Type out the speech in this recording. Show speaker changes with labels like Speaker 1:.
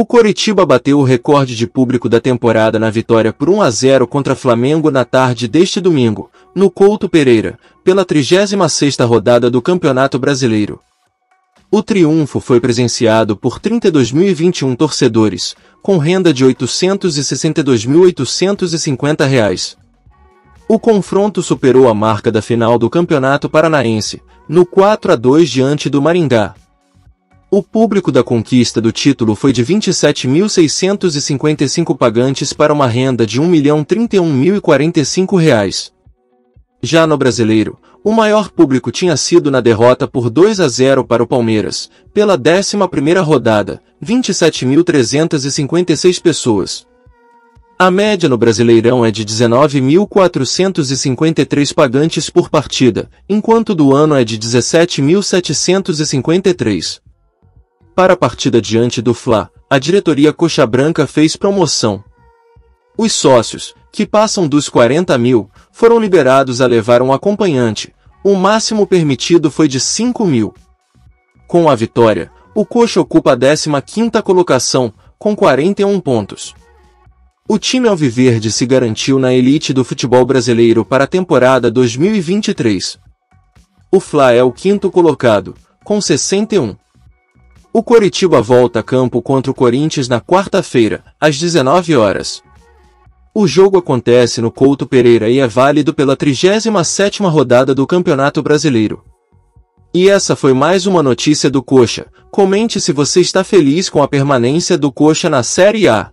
Speaker 1: O Coritiba bateu o recorde de público da temporada na vitória por 1 a 0 contra Flamengo na tarde deste domingo, no Couto Pereira, pela 36ª rodada do Campeonato Brasileiro. O triunfo foi presenciado por 32.021 torcedores, com renda de 862.850 reais. O confronto superou a marca da final do Campeonato Paranaense, no 4 a 2 diante do Maringá. O público da conquista do título foi de 27.655 pagantes para uma renda de 1.031.045 reais. Já no brasileiro, o maior público tinha sido na derrota por 2 a 0 para o Palmeiras, pela 11ª rodada, 27.356 pessoas. A média no Brasileirão é de 19.453 pagantes por partida, enquanto do ano é de 17.753. Para a partida diante do Fla, a diretoria Coxa Branca fez promoção. Os sócios, que passam dos 40 mil, foram liberados a levar um acompanhante. O máximo permitido foi de 5 mil. Com a vitória, o Coxa ocupa a 15ª colocação, com 41 pontos. O time Alviverde se garantiu na elite do futebol brasileiro para a temporada 2023. O Fla é o quinto colocado, com 61. O Coritiba volta a campo contra o Corinthians na quarta-feira, às 19 horas. O jogo acontece no Couto Pereira e é válido pela 37ª rodada do Campeonato Brasileiro. E essa foi mais uma notícia do Coxa. Comente se você está feliz com a permanência do Coxa na Série A.